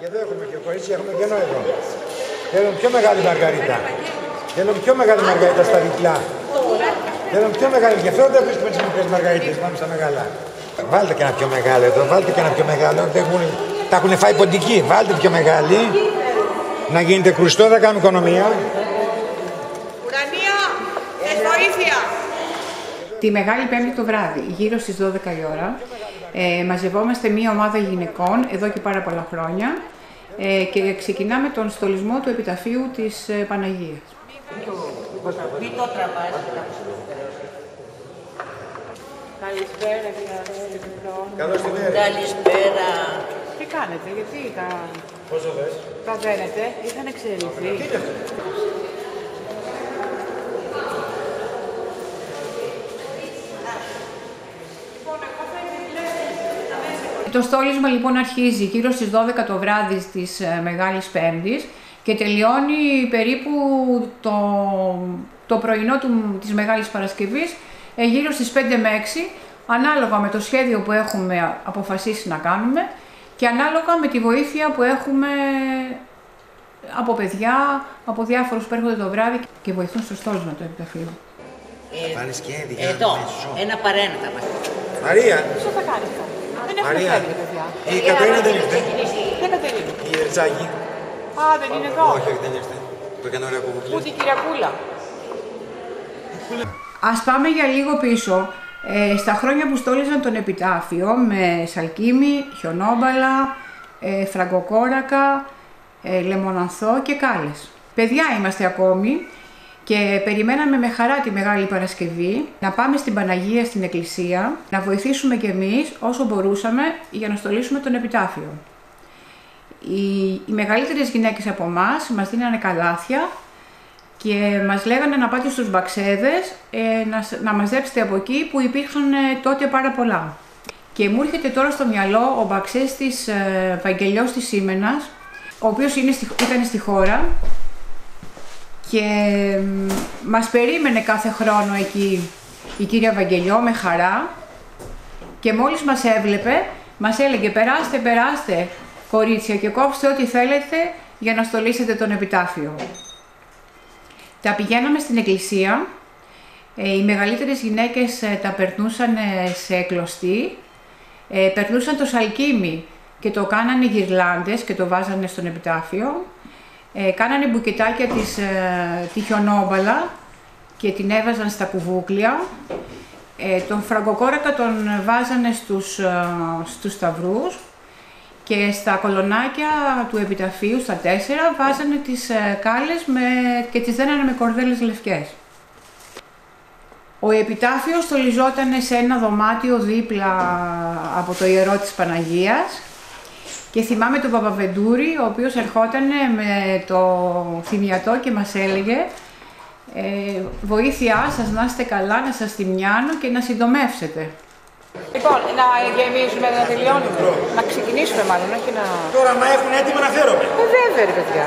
Και εδώ έχουμε και κορίτσια, έχουμε κενό εδώ. Θέλουν πιο μεγάλη μαργαρίτα. Θέλουν πιο μεγάλη μαργαρίτα στα διπλά. Θέλουν πιο μεγάλη. Γι' αυτό δεν βρίσκουμε τις μικρές μαργαρίτες, πάμε στα μεγάλα. Βάλτε και ένα πιο μεγάλο εδώ, βάλτε και ένα πιο μεγάλο. Δεν έχουν, τα έχουν φάει ποντικοί. Βάλτε πιο μεγάλη. Να γίνεται κρουστό, θα κάνουμε οικονομία. Ουρανία, θες βοήθεια. Τη Μεγάλη Πέμπτη το βράδυ, γύρω στις 12 η ώρα, ε, μαζευόμαστε μία ομάδα γυναικών, εδώ και πάρα πολλά χρόνια, ε, και ξεκινάμε τον στολισμό του επιταφείου της ε, Παναγίας. Μην το τραβάς. Καλησπέρα, λοιπόν. Καλώς την μέρα. Καλησπέρα. Τι κάνετε, γιατί τα, Πόσο θες. τα δένετε, είχαν εξελιχθεί. Το στόλισμα λοιπόν αρχίζει γύρω στις 12 το βράδυ της ε, Μεγάλης Πέμπτης και τελειώνει περίπου το, το πρωινό του, της Μεγάλης Παρασκευής ε, γύρω στις 5 με 6 ανάλογα με το σχέδιο που έχουμε αποφασίσει να κάνουμε και ανάλογα με τη βοήθεια που έχουμε από παιδιά, από διάφορους που έρχονται το βράδυ και βοηθούν στο στόλισμα του επιταφείου. Ε, Βάλεις και για να Εδώ, δεις, ζω. ένα παρένα θα μας. Μαρία, Ποιο θα κάνει αυτό; Δεν έχουμε Μαρία. φεύγει, παιδιά. η Κατερίνα δεν ήρθε. Δεν Κατερίνη. Η Ερτσάκη. Α, δεν είναι εδώ. Όχι, όχι, δεν ήρθε. Το έκανε ωραία κουβουκλή. Ούτε η Κυριακούλα. Ας πάμε για λίγο πίσω. Ε, στα χρόνια που στόλιζαν τον επιτάφιο με σαλκίμι, χιονόμπαλα, ε, φραγκοκόρακα, ε, λεμονανθό και κάλες. Παιδιά είμαστε ακόμη και περιμέναμε με χαρά τη Μεγάλη Παρασκευή να πάμε στην Παναγία στην Εκκλησία, να βοηθήσουμε κι εμείς όσο μπορούσαμε για να στολίσουμε τον επιτάφιο. Οι, οι μεγαλύτερες γυναίκες από εμάς μας δίνανε καλάθια και μας λέγανε να πάτε στους μπαξέδες ε, να, σ- να μαζέψετε από εκεί που υπήρχαν ε, τότε πάρα πολλά. Και μου έρχεται τώρα στο μυαλό ο μπαξές της ε, Βαγγελιός της Σήμενας, ο οποίος είναι στη, ήταν στη χώρα και μ, μας περίμενε κάθε χρόνο εκεί η κυρία Βαγγελιό με χαρά. Και μόλις μας έβλεπε, μας έλεγε περάστε, περάστε κορίτσια και κόψτε ό,τι θέλετε για να στολίσετε τον επιτάφιο. Τα πηγαίναμε στην εκκλησία, ε, οι μεγαλύτερες γυναίκες ε, τα περνούσαν ε, σε κλωστή, ε, περνούσαν το σαλκίμι και το κάνανε γυρλάντες και το βάζανε στον επιτάφιο, ε, κάνανε μπουκετάκια της, ε, τη χιονόμπαλα και την έβαζαν στα κουβούκλια. Ε, τον φραγκοκόρακα τον βάζανε στους, ε, στους σταυρούς και στα κολονάκια του επιταφείου, στα τέσσερα, βάζανε τις ε, κάλες με, και τις δένανε με κορδέλες λευκές. Ο επιτάφιος στολιζόταν σε ένα δωμάτιο δίπλα από το ιερό της Παναγίας και θυμάμαι τον Παπαβεντούρη, ο οποίος ερχόταν με το θυμιατό και μας έλεγε ε, «Βοήθειά σας να είστε καλά, να σας θυμιάνω και να συντομεύσετε». Λοιπόν, να γεμίσουμε, να τελειώνουμε. Να ξεκινήσουμε μάλλον, όχι να... Τώρα, μα έχουν έτοιμο να φέρομαι. Ε, βέβαια ρε παιδιά.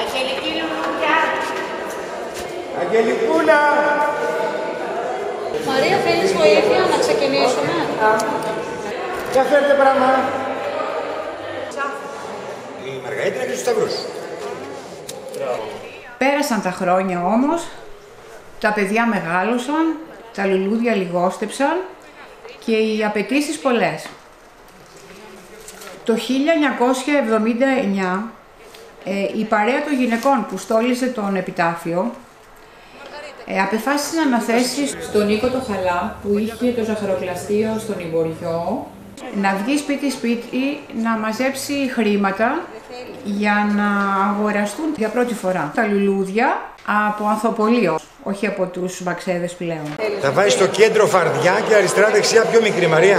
Αγγελική Λουλούδια. Αγγελικούλα! Μαρία, θέλεις βοήθεια να ξεκινήσουμε; Για φέρτε πράγμα. Η Μαργαρίτα είναι και στους σταυρούς. Πέρασαν τα χρόνια όμως, τα παιδιά μεγάλωσαν, τα λουλούδια λιγόστεψαν και οι απαιτήσεις πολλές. Το 1979 ε, η παρέα των γυναικών που στόλιζε τον επιτάφιο ε, απεφάσισε να αναθέσει στον Νίκο το Χαλά που είχε το ζαχαροκλαστείο στον Ιμποριό να βγει σπίτι σπίτι να μαζέψει χρήματα για να αγοραστούν για πρώτη φορά τα λουλούδια από ανθοπολείο, όχι από τους βαξέδες πλέον. Θα βάζει στο κέντρο φαρδιά και αριστερά δεξιά πιο μικρή, Μαρία.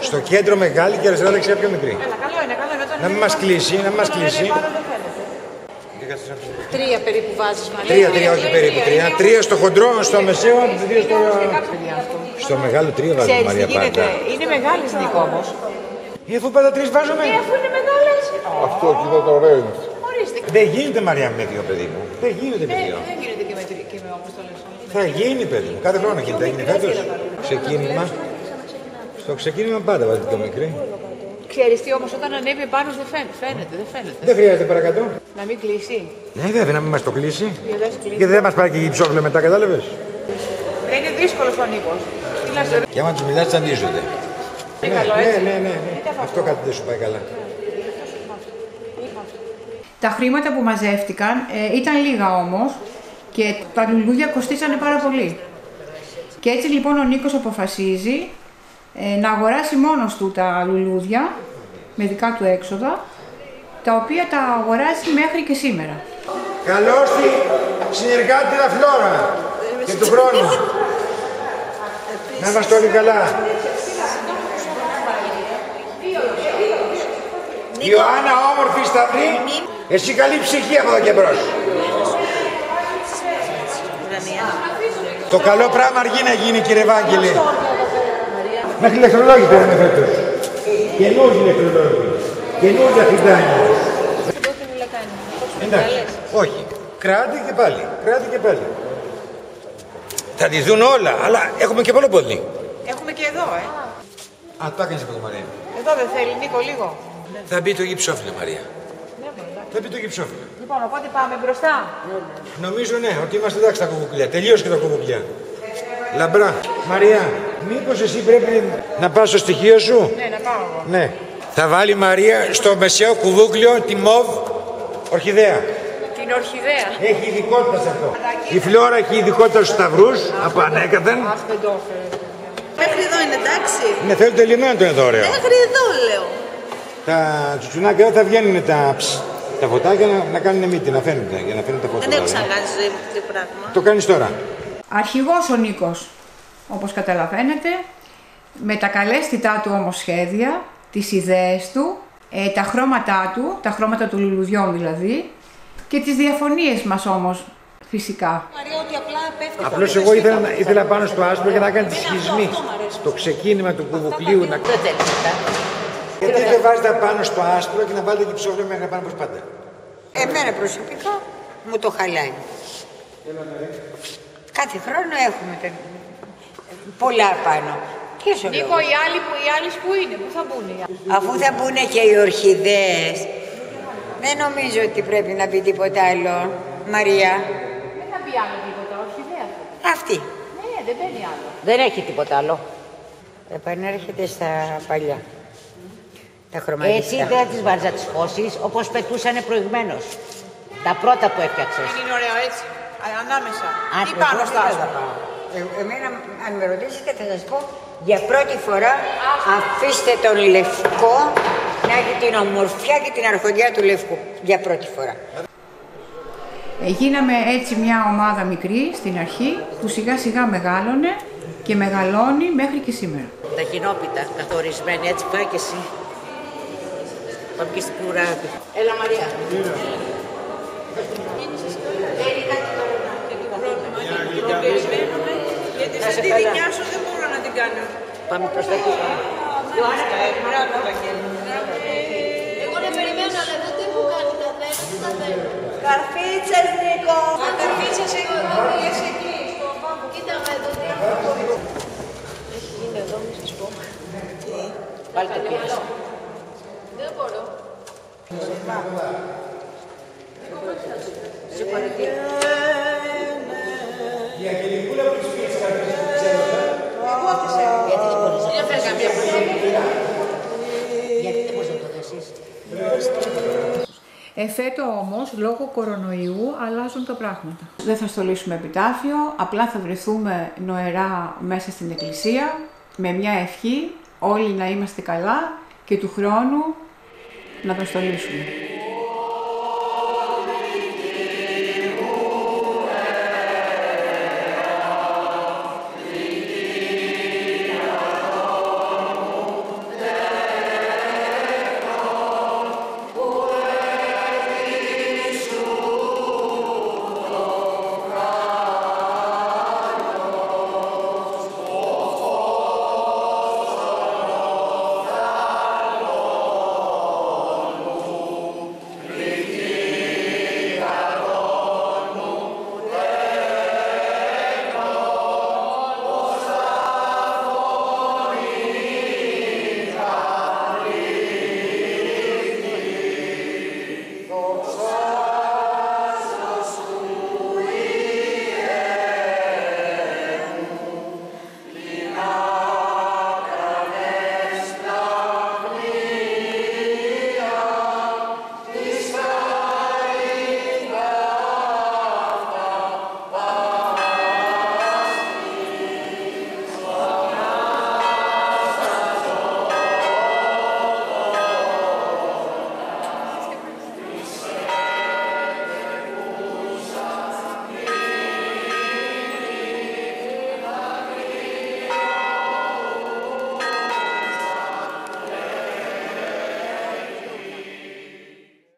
Στο κέντρο μεγάλη και αριστερά δεξιά πιο μικρή. Καλά, καλό είναι, καλό είναι. Να μην μας κλείσει, να μην μας κλείσει. Τρία περίπου βάζεις, Μαρία. Τρία, τρία, όχι περίπου τρία. Τρία στο χοντρό, στο μεσαίο, δύο στο... Στο μεγάλο τρία βάζουμε, Ξέρεις τι Μαρία, γίνεται, πάντα. είναι μεγάλης Νίκο όμως. Ε, αφού πάντα τρεις βάζουμε. Αφού είναι μεγάλες, Αυτό κοίτα το ωραίο είναι. ορίστε. Δεν γίνεται, Μαρία, με δύο, παιδί μου. Δεν γίνεται με δύο. Δεν γίνεται και με, τρι- και με όπως το λες. Θα γίνει, παιδί μου. Κάθε χρόνο γίνεται. Έγινε φέτος. Ξεκίνημα. Στο ξεκίνημα πάντα βάζετε πιο μικρή. Ξέρεις τι όμως όταν ανέβει πάνω δεν φαίνεται, φαίνεται, δεν φαίνεται. Δεν χρειάζεται παρακάτω. Να μην κλείσει. Ναι, βέβαια, να μην μας το κλείσει. Για δες κλείσει. Και δεν μας πάρει και η ψόφλα μετά, κατάλαβες; Δεν είναι δύσκολος ο Νίκος. Τι να σε Και άμα τους μιλάς, τσαντίζονται. Ρωτήσει Ναι, καλό ναι, έτσι. ναι, ναι, ναι. Αυτό κάτι δεν σου πάει καλά. Τα χρήματα που μαζεύτηκαν ε, ήταν λίγα όμως και τα λουλούδια κοστίσανε πάρα πολύ. Και έτσι λοιπόν ο Νίκος αποφασίζει ε, να αγοράσει μόνος του τα λουλούδια με δικά του έξοδα, τα οποία τα αγοράζει μέχρι και σήμερα. Καλώς τη συνεργάτη Φλόρα και του χρόνου. Να είμαστε όλοι καλά. Ιωάννα όμορφη σταυρή, εσύ καλή ψυχή από εδώ και μπρος. Το καλό πράγμα αργεί να γίνει κύριε Βάγγελη. Μέχρι ηλεκτρολόγοι παίρνουμε φέτος. Καινούργιοι ηλεκτρολόγοι. Καινούργια φιντάνια. Εντάξει, όχι. Κράτη και πάλι. Κράτη και πάλι. Θα τη δουν όλα, αλλά έχουμε και πολύ πολύ. Έχουμε και εδώ, ε. Α, το έκανες από το Μαρία. Εδώ δεν θέλει, Νίκο, λίγο. Θα μπει το γυψόφυλλο, Μαρία. Θα μπει το γυψόφυλλο. Λοιπόν, οπότε πάμε μπροστά. Νομίζω ναι, ότι είμαστε εντάξει τα κουβουκλιά. Τελείωσε και τα κουβουκλιά. Λαμπρά. Μαρία, μήπως εσύ πρέπει να πας στο στοιχείο σου; Ναι, να πάω εγώ. Ναι. Θα βάλει η Μαρία στο μεσαίο κουβούκλιο τη μοβ ορχιδέα. Την ορχιδέα. Έχει ειδικότητα σε αυτό. Η Φλόρα έχει ειδικότητα στους σταυρούς από ανέκαθεν. Αχ, δεν το έφερε. Μέχρι εδώ είναι εντάξει. Ναι, θέλω τελειωμένο το εδώ ωραίο. Μέχρι εδώ λέω. Τα τσουτσουνάκια εδώ θα βγαίνουν τα, ψ, τα φωτάκια να, να κάνουν μύτη, να φαίνονται, για να φαίνεται τα φώτα. Δεν έχω δηλαδή. ξανακάνει στη ζωή μου αυτό το πράγμα. Το κάνεις τώρα. Αρχηγός ο Νίκος, όπως καταλαβαίνετε, με τα καλέσθητά του όμως σχέδια, τις ιδέες του, ε, τα χρώματά του, τα χρώματα του λουλουδιών δηλαδή, και τις διαφωνίες μας όμως φυσικά. Μαρία, ότι απλά πέφτει. Απλώς εγώ ήθελα, να- ήθελα πάνω στο άσπρο για να κάνει τη σχισμή. Το ξεκίνημα του κουβουκλίου. Να... Δεν θέλεις αυτά. Γιατί δεν βάζετε πάνω στο άσπρο και να βάλετε και ψόφλο μέχρι να πάνε προς πάντα. Εμένα προσωπικά μου το χαλάει. Κάθε χρόνο έχουμε τε- πολλά πάνω. Τι σου λέω. Νίκο, οι άλλοι που, οι άλλοι που είναι, πού θα μπουν οι άλλοι; Αφού θα μπουν και οι ορχιδέες, δεν νομίζω ότι πρέπει να πει τίποτα άλλο. Μαρία, Δεν θα μπει άλλο τίποτα, ορχιδέα. αυτή Ναι, δεν μπαίνει άλλο. Δεν έχει τίποτα άλλο. επανέρχεται στα παλιά. Τα Έτσι χρωματιστά. δεν τις βάζεις να τις χώσεις όπως πετούσανε προηγουμένως. Τα πρώτα που έφτιαξες. Δεν είναι ωραίο έτσι. Α, ανάμεσα. Α, Ή το πάνω Εγώ στο δεν άσπρο. θα πάω. Ε, εμένα, αν με ρωτήσετε, θα σας πω για πρώτη φορά αφήστε τον λευκό να έχει την ομορφιά και την αρχοντιά του λευκού. Για πρώτη φορά. Ε, γίναμε έτσι μια ομάδα μικρή στην αρχή, που σιγά σιγά μεγάλωνε και μεγαλώνει μέχρι και σήμερα. Τα κοινόπιτα καθορισμένη, έτσι πάει και εσύ. Πάμε και στην κουράδι. Έλα Μαρία. Γιατί Να σε σε τη καλά. δικιά σου δεν μπορώ να την κάνω. Πάμε προς τα πίσω. Μπράβο, Βαγγέλη. Εγώ δεν περιμένω, αλλά εδώ τι μου κάνει τα δέντρα, τι τα δέντρα. Καρφίτσες, Νίκο. Μα καρφίτσες εγώ εδώ, λες εκεί, στο πάγκο. Κοίτα με εδώ, τι Έχει γίνει εδώ, μη σας πω. Πάλι το πήρες. Δεν μπορώ. Γιατί δεν μπορείς να το Γιατί δεν μπορείς να το δεσεις. Εφέτο όμως, λόγω κορονοϊού, αλλάζουν τα πράγματα. Δεν θα στολίσουμε επιτάφιο, απλά θα βρεθούμε νοερά μέσα στην εκκλησία, με μια ευχή, όλοι να είμαστε καλά και του χρόνου να το στολίσουμε.